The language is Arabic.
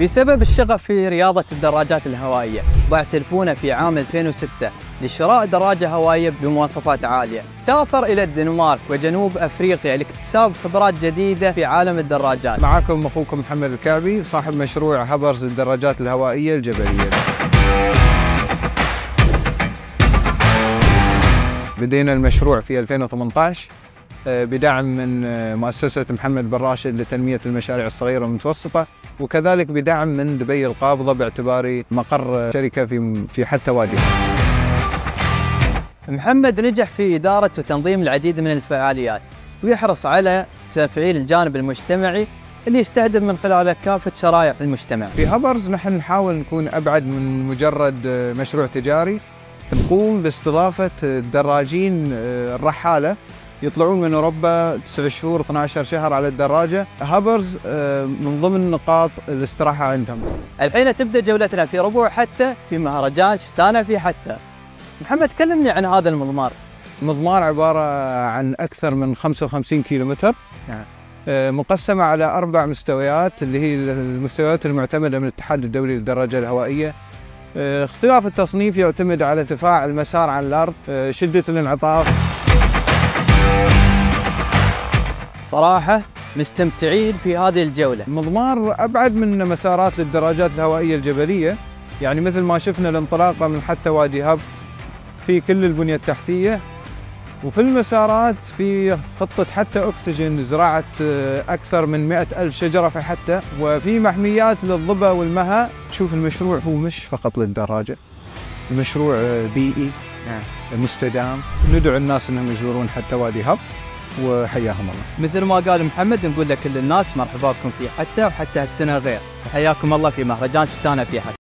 بسبب الشغف في رياضة الدراجات الهوائية ضاع تلفونه في عام 2006 لشراء دراجة هوائية بمواصفات عالية. سافر إلى الدنمارك وجنوب أفريقيا لاكتساب خبرات جديدة في عالم الدراجات. معكم أخوكم محمد الكعبي صاحب مشروع هبرز للدراجات الهوائية الجبلية. بدينا المشروع في 2018 آه، بدعم من آه، مؤسسة محمد بن راشد لتنمية المشاريع الصغيرة والمتوسطة. وكذلك بدعم من دبي القابضة باعتباري مقر شركة في في حتى وادي. محمد نجح في إدارة وتنظيم العديد من الفعاليات ويحرص على تفعيل الجانب المجتمعي اللي يستهدف من خلاله كافة شرائح المجتمع في هبرز نحن نحاول نكون أبعد من مجرد مشروع تجاري نقوم باستضافة الدراجين آه، الرحالة يطلعون من أوروبا 9 شهور 12 شهر على الدراجة. هبرز آه، من ضمن نقاط الاستراحة عندهم. الحين تبدأ جولتنا في ربوع حتى في مهرجان شتانا في حتى. محمد كلمني عن هذا المضمار. مضمار عبارة عن أكثر من 55 كيلومتر. نعم. آه، مقسمه على أربع مستويات اللي هي المستويات المعتمدة من الاتحاد الدولي للدراجة الهوائية. آه، اختلاف التصنيف يعتمد على ارتفاع المسار عن الأرض آه، شدة الانعطاف. صراحة مستمتعين في هذه الجولة. مضمار أبعد من مسارات للدراجات الهوائية الجبلية. يعني مثل ما شفنا الانطلاقة من حتى وادي هب في كل البنية التحتية. وفي المسارات في خطة حتى أكسجين زراعة آه، أكثر من مئة ألف شجرة في حتى. وفي محميات للظبا والمها. شوف المشروع هو مش فقط للدراجة. المشروع آه، بيئي مستدام. ندعو الناس أنهم يزورون حتى وادي هب. وحياهم الله. مثل ما قال محمد نقول لكل الناس مرحبا بكم في حتى وحتى هالسنة غير. وحياكم الله في مهرجان شتانا في حتى.